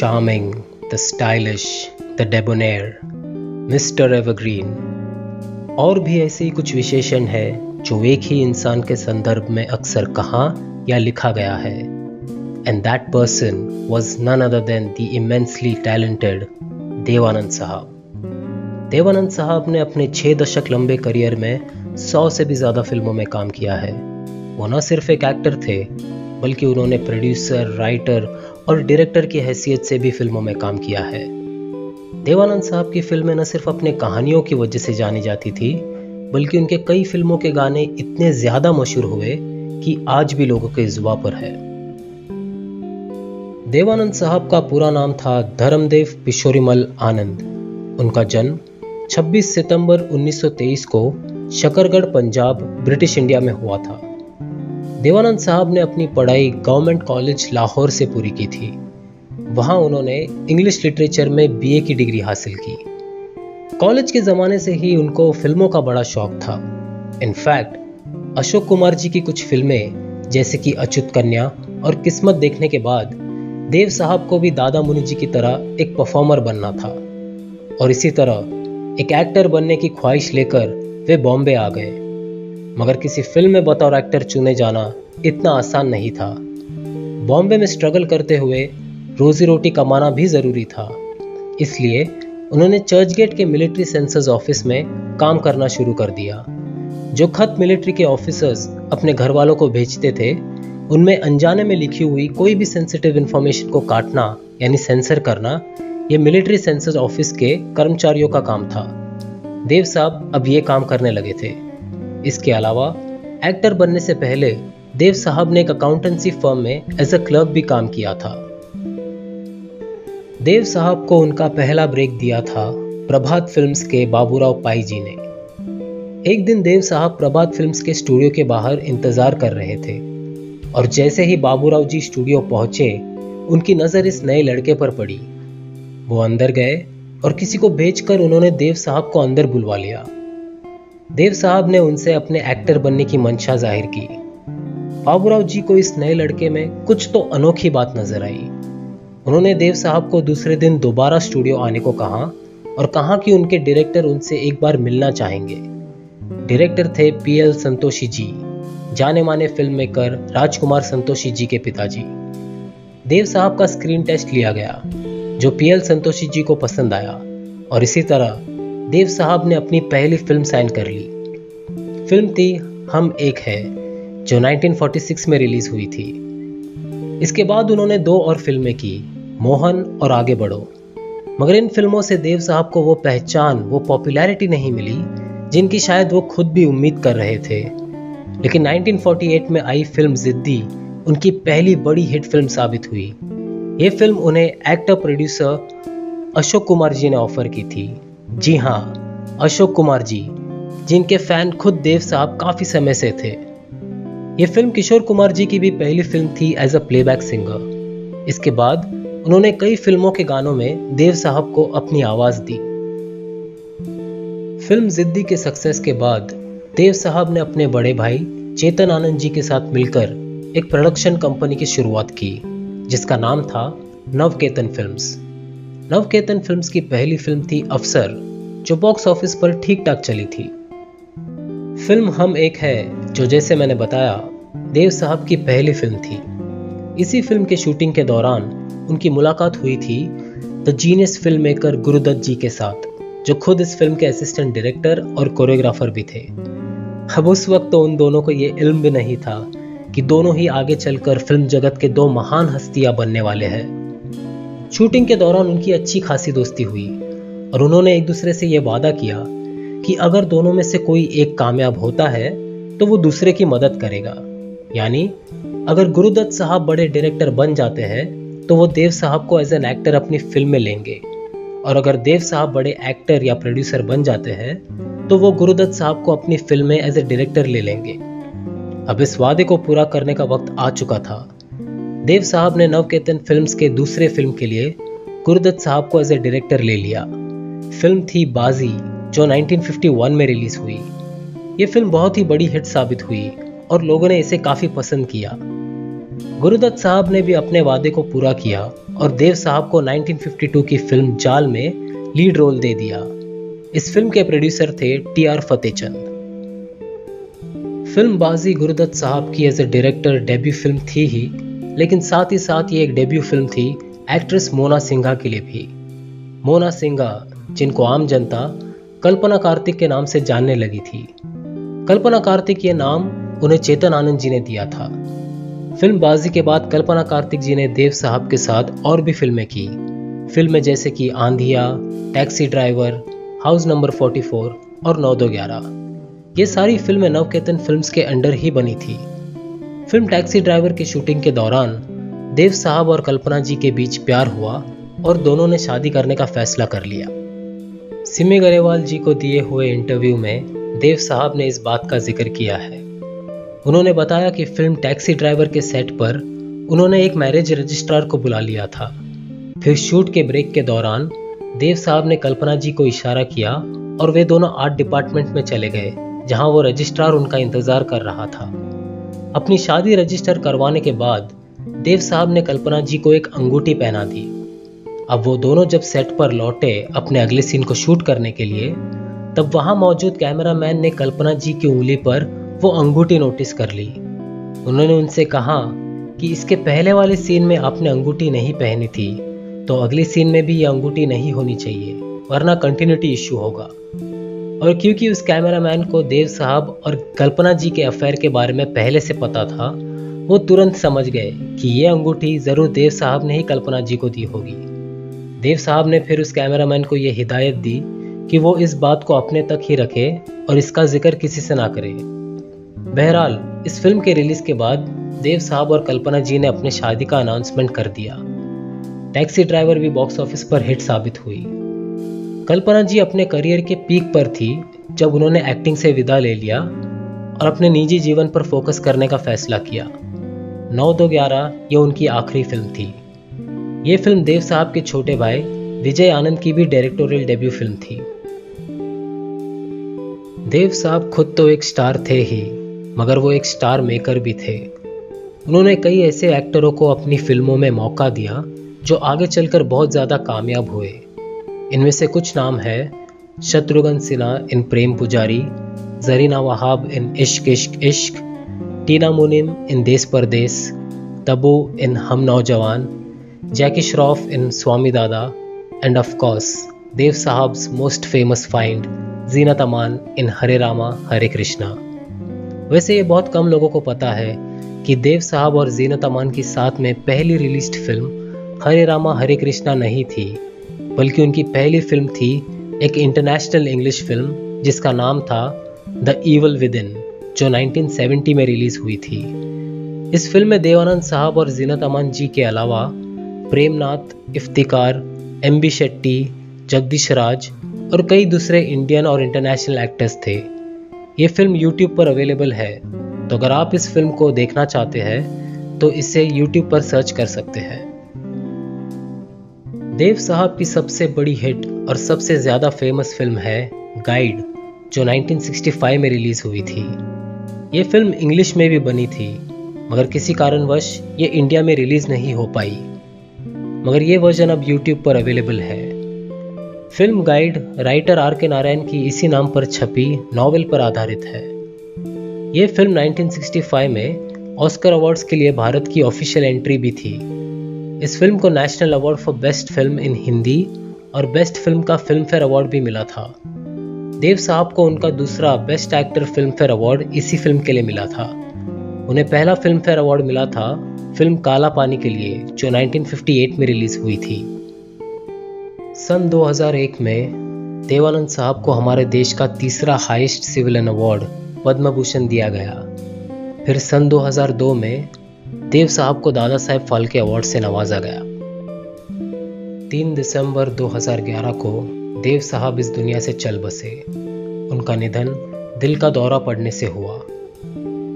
charming, the stylish, the debonair, mister evergreen और भी ऐसे ही कुछ विशेषण है जो एक ही इंसान के संदर्भ में अक्सर कहा या लिखा गया है। And that person was none other than the immensely talented Dev Anand साहब देवानंद साहब ने अपने छः दशक लंबे करियर में सौ से भी ज़्यादा फ़िल्मों में काम किया है। वो न सिर्फ़ एक एक्टर थे बल्कि उन्होंने प्रोड्यूसर राइटर और डायरेक्टर की हैसियत से भी फ़िल्मों में काम किया है। देवानंद साहब की फ़िल्में न सिर्फ़ अपने कहानियों की वजह से जानी जाती थी, बल्कि उनके कई फ़िल्मों के गाने इतने ज़्यादा मशहूर हुए कि आज भी लोगों के जुबा पर है। देवानंद साहब का पूरा नाम था धर्मदेव पिशोरीमल आनंद। उनका जन्म 26 सितंबर 1923 को शकरगढ़, पंजाब, ब्रिटिश इंडिया में हुआ था। देवानंद साहब ने अपनी पढ़ाई गवर्नमेंट कॉलेज लाहौर से पूरी की थी। वहाँ उन्होंने इंग्लिश लिटरेचर में बीए की डिग्री हासिल की। कॉलेज के ज़माने से ही उनको फ़िल्मों का बड़ा शौक था। इनफैक्ट अशोक कुमार जी की कुछ फ़िल्में, जैसे कि अच्युत कन्या और किस्मत देखने के बाद, देव साहब को भी दादा मुनि जी की तरह एक परफॉर्मर बनना था। और इसी तरह, एक एक्टर बनने की ख्वाहिश लेकर वे बॉम्बे आ गए। मगर किसी फ़िल्म में बतौर एक्टर चुने जाना इतना आसान नहीं था। बॉम्बे में स्ट्रगल करते हुए रोजी रोटी कमाना भी ज़रूरी था। इसलिए उन्होंने चर्च गेट के मिलिट्री सेंसस ऑफ़िस में काम करना शुरू कर दिया। जो खत मिलिट्री के ऑफिसर्स अपने घर वालों को भेजते थे, उनमें अनजाने में लिखी हुई कोई भी सेंसिटिव इंफॉर्मेशन को काटना, यानी सेंसर करना, ये मिलिट्री सेंसस ऑफ़िस के कर्मचारियों का काम था। देव साहब अब ये काम करने लगे थे। इसके अलावा एक्टर बनने से पहले, देव साहब ने एक अकाउंटेंसी फर्म में एज अ क्लर्क भी काम किया था। देव साहब को उनका पहला ब्रेक दिया था प्रभात फिल्म्स के बाबूराव पाई जी ने। एक दिन देव साहब प्रभात फिल्म्स के स्टूडियो के बाहर इंतज़ार कर रहे थे और जैसे ही बाबूराव जी स्टूडियो पहुँचे, उनकी नज़र इस नए लड़के पर पड़ी। वो अंदर गए और किसी को भेजकर उन्होंने देव साहब को अंदर बुलवा लिया। देव साहब ने उनसे अपने एक्टर बनने की मंशा ज़ाहिर की। बाबूराव जी को इस नए लड़के में कुछ तो अनोखी बात नज़र आई। उन्होंने देव साहब को दूसरे दिन दोबारा स्टूडियो आने को कहा और कहा कि उनके डायरेक्टर उनसे एक बार मिलना चाहेंगे। डायरेक्टर थे पीएल संतोषी जी, जाने माने फ़िल्म मेकर राजकुमार संतोषी जी के पिताजी। देव साहब का स्क्रीन टेस्ट लिया गया, जो पीएल संतोषी जी को पसंद आया और इसी तरह देव साहब ने अपनी पहली फ़िल्म साइन कर ली। फ़िल्म थी हम एक है, जो 1946 में रिलीज़ हुई थी। इसके बाद उन्होंने दो और फ़िल्में की, मोहन और आगे बढ़ो। मगर इन फ़िल्मों से देव साहब को वो पहचान, वो पॉपुलैरिटी नहीं मिली, जिनकी शायद वो खुद भी उम्मीद कर रहे थे। लेकिन 1948 में आई फ़िल्म जिद्दी, उनकी पहली बड़ी हिट फ़िल्म साबित हुई। ये फ़िल्म उन्हें एक्टर प्रोड्यूसर अशोक कुमार जी ने ऑफ़र की थी। जी हाँ अशोक कुमार जी, जिनके फ़ैन खुद देव साहब काफ़ी समय से थे। ये फ़िल्म किशोर कुमार जी की भी पहली फ़िल्म थी एज अ प्लेबैक सिंगर इसके बाद उन्होंने कई फ़िल्मों के गानों में देव साहब को अपनी आवाज़ दी। फ़िल्म जिद्दी के सक्सेस के बाद देव साहब ने अपने बड़े भाई चेतन आनंद जी के साथ मिलकर एक प्रोडक्शन कंपनी की शुरुआत की, जिसका नाम था नवकेतन फिल्म्स। नवकेतन फिल्म्स की पहली फ़िल्म थी अफसर, जो बॉक्स ऑफ़िस पर ठीक ठाक चली थी। फ़िल्म हम एक है, जो जैसे मैंने बताया, देव साहब की पहली फ़िल्म थी। इसी फ़िल्म के शूटिंग के दौरान उनकी मुलाकात हुई थी the genius film maker Guru Dutt ji के साथ, जो खुद इस फ़िल्म के असिस्टेंट डायरेक्टर और कोरियोग्राफर भी थे। अब उस वक्त तो उन दोनों को ये इल्म भी नहीं था कि दोनों ही आगे चलकर फ़िल्म जगत के दो महान हस्तियाँ बनने वाले हैं। शूटिंग के दौरान उनकी अच्छी खासी दोस्ती हुई और उन्होंने एक दूसरे से यह वादा किया कि अगर दोनों में से कोई एक कामयाब होता है तो वो दूसरे की मदद करेगा। यानी, अगर गुरुदत्त साहब बड़े डायरेक्टर बन जाते हैं तो वो देव साहब को एज एन एक्टर अपनी फ़िल्म में लेंगे। और अगर देव साहब बड़े एक्टर या प्रोड्यूसर बन जाते हैं तो वो गुरुदत्त साहब को अपनी फ़िल्म में एज ए डायरेक्टर ले लेंगे। अब इस वादे को पूरा करने का वक्त आ चुका था। देव साहब ने नवकेतन फिल्म्स के दूसरे फ़िल्म के लिए गुरुदत्त साहब को एज ए डायरेक्टर ले लिया। फ़िल्म थी बाजी, जो 1951 में रिलीज़ हुई। ये फ़िल्म बहुत ही बड़ी हिट साबित हुई और लोगों ने इसे काफ़ी पसंद किया। गुरुदत्त साहब ने भी अपने वादे को पूरा किया और देव साहब को 1952 की फ़िल्म जाल में लीड रोल दे दिया। इस फ़िल्म के प्रोड्यूसर थे टी आर फतेहचंद। फ़िल्म बाजी गुरुदत्त साहब की as a director debut film थी ही। लेकिन साथ ही साथ ये एक डेब्यू फ़िल्म थी एक्ट्रेस मोना सिंघा के लिए भी। मोना सिंघा, जिनको आम जनता कल्पना कार्तिक के नाम से जानने लगी थी। कल्पना कार्तिक ये नाम उन्हें चेतन आनंद जी ने दिया था। फ़िल्म बाजी के बाद कल्पना कार्तिक जी ने देव साहब के साथ और भी फ़िल्में की। फ़िल्में जैसे कि Aandhiyan, taxi driver, house number 44 और नौ दो ग्यारह। ये सारी फ़िल्में नवकेतन फिल्म्स के अंडर ही बनी थी। फ़िल्म टैक्सी ड्राइवर की शूटिंग के दौरान देव साहब और कल्पना जी के बीच प्यार हुआ और दोनों ने शादी करने का फैसला कर लिया। सिमी गरेवाल जी को दिए हुए इंटरव्यू में देव साहब ने इस बात का ज़िक्र किया है। उन्होंने बताया कि फ़िल्म टैक्सी ड्राइवर के सेट पर उन्होंने एक मैरिज रजिस्ट्रार को बुला लिया था। फिर शूट के ब्रेक के दौरान देव साहब ने कल्पना जी को इशारा किया और वे दोनों आर्ट डिपार्टमेंट में चले गए, जहाँ वो रजिस्ट्रार उनका इंतज़ार कर रहा था। अपनी शादी रजिस्टर करवाने के बाद देव साहब ने कल्पना जी को एक अंगूठी पहना दी। अब वो दोनों जब सेट पर लौटे अपने अगले सीन को शूट करने के लिए, तब वहाँ मौजूद कैमरामैन ने कल्पना जी की उंगली पर वो अंगूठी नोटिस कर ली। उन्होंने उनसे कहा कि इसके पहले वाले सीन में आपने अंगूठी नहीं पहनी थी तो अगले सीन में भी ये अंगूठी नहीं होनी चाहिए, वरना कंटिन्यूटी इश्यू होगा। और क्योंकि उस कैमरामैन को देव साहब और कल्पना जी के अफेयर के बारे में पहले से पता था, वो तुरंत समझ गए कि ये अंगूठी ज़रूर देव साहब ने ही कल्पना जी को दी होगी। देव साहब ने फिर उस कैमरामैन को यह हिदायत दी कि वो इस बात को अपने तक ही रखे और इसका ज़िक्र किसी से ना करे। बहरहाल, इस फ़िल्म के रिलीज़ के बाद देव साहब और कल्पना जी ने अपने शादी का अनाउंसमेंट कर दिया। टैक्सी ड्राइवर भी बॉक्स ऑफ़िस पर हिट साबित हुई। कल्पना जी अपने करियर के पीक पर थी, जब उन्होंने एक्टिंग से विदा ले लिया और अपने निजी जीवन पर फोकस करने का फैसला किया। नौ दो ग्यारह, ये उनकी आखिरी फ़िल्म थी। ये फ़िल्म देव साहब के छोटे भाई विजय आनंद की भी डायरेक्टोरियल डेब्यू फ़िल्म थी। देव साहब खुद तो एक स्टार थे ही, मगर वो एक स्टार मेकर भी थे। उन्होंने कई ऐसे एक्टरों को अपनी फ़िल्मों में मौका दिया, जो आगे चलकर बहुत ज़्यादा कामयाब हुए। इनमें से कुछ नाम है शत्रुघ्न सिन्हा इन प्रेम पुजारी जरीना वहाब इन इश्क इश्क इश्क टीना मुनिम इन देश परदेश तबू इन हम नौजवान जैकी Shroff in Swami Dada and of course, Dev Sahab's most famous find, Zeenat Aman in Hare Rama Hare Krishna. वैसे ये बहुत कम लोगों को पता है कि देव साहब और जीना तमान की साथ में पहली रिलीज्ड फ़िल्म हरे रामा हरे कृष्णा नहीं थी। बल्कि उनकी पहली फ़िल्म थी एक इंटरनेशनल इंग्लिश फ़िल्म जिसका नाम था द ईवल विद इन जो 1970 में रिलीज़ हुई थी। इस फ़िल्म में देवानंद साहब और जीनत अमान जी के अलावा प्रेमनाथ, इफ्तिकार एम बी शेट्टी, जगदीश राज और कई दूसरे इंडियन और इंटरनेशनल एक्टर्स थे। ये फ़िल्म यूट्यूब पर अवेलेबल है। तो अगर आप इस फ़िल्म को देखना चाहते हैं तो इसे यूट्यूब पर सर्च कर सकते हैं। देव साहब की सबसे बड़ी हिट और सबसे ज़्यादा फ़ेमस फ़िल्म है गाइड जो 1965 में रिलीज़ हुई थी। ये फ़िल्म इंग्लिश में भी बनी थी, मगर किसी कारणवश ये इंडिया में रिलीज़ नहीं हो पाई। मगर ये वर्जन अब यूट्यूब पर अवेलेबल है। फ़िल्म गाइड राइटर आर के नारायण की इसी नाम पर छपी नॉवेल पर आधारित है। ये फ़िल्म 1965 में ऑस्कर अवार्ड्स के लिए भारत की ऑफिशियल एंट्री भी थी। इस फ़िल्म को national award for best film in Hindi और बेस्ट फ़िल्म का फ़िल्म फेयर अवार्ड भी मिला था। देव साहब को उनका दूसरा best actor Filmfare award इसी फ़िल्म के लिए मिला था। उन्हें पहला फ़िल्म फेयर अवार्ड मिला था फ़िल्म काला पानी के लिए, जो 1958 में रिलीज़ हुई थी। सन 2001 में देवानंद साहब को हमारे देश का तीसरा highest civilian award Padma Bhushan दिया गया। फिर सन 2002 में देव साहब को दादा साहेब फाल्के अवार्ड से नवाजा गया। 3 दिसंबर 2011 को देव साहब इस दुनिया से चल बसे। उनका निधन दिल का दौरा पड़ने से हुआ।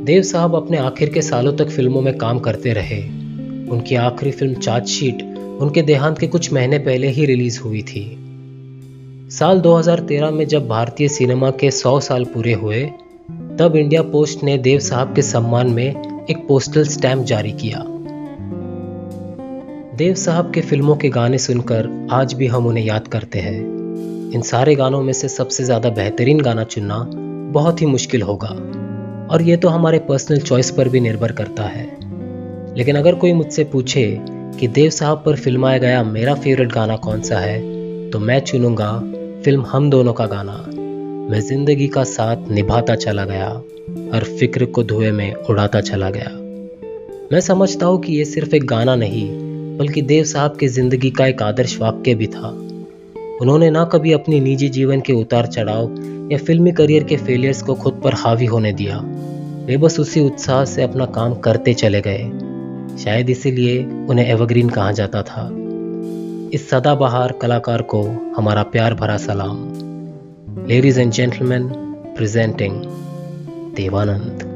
देव साहब अपने आखिर के सालों तक फ़िल्मों में काम करते रहे। उनकी आखिरी फ़िल्म चार्जशीट उनके देहांत के कुछ महीने पहले ही रिलीज़ हुई थी। साल 2013 में जब भारतीय सिनेमा के 100 साल पूरे हुए, तब इंडिया पोस्ट ने देव साहब के सम्मान में एक पोस्टल स्टैम्प जारी किया। देव साहब के फ़िल्मों के गाने सुनकर आज भी हम उन्हें याद करते हैं। इन सारे गानों में से सबसे ज़्यादा बेहतरीन गाना चुनना बहुत ही मुश्किल होगा। और ये तो हमारे पर्सनल चॉइस पर भी निर्भर करता है। लेकिन अगर कोई मुझसे पूछे कि देव साहब पर फिल्माया गया मेरा फेवरेट गाना कौन सा है तो मैं चुनूँगा फ़िल्म हम दोनों का गाना। मैं ज़िंदगी का साथ निभाता चला गया हर फ़िक्र को धुएँ में उड़ाता चला गया। मैं समझता हूँ कि ये सिर्फ़ एक गाना नहीं, बल्कि देव साहब की ज़िंदगी का एक आदर्श वाक्य भी था। उन्होंने ना कभी अपनी निजी जीवन के उतार चढ़ाव या फिल्मी करियर के फेलियर्स को खुद पर हावी होने दिया। वे बस उसी उत्साह से अपना काम करते चले गए। शायद इसीलिए उन्हें एवरग्रीन कहा जाता था। इस सदाबहार कलाकार को हमारा प्यार भरा सलाम। Ladies and gentleman presenting Devanand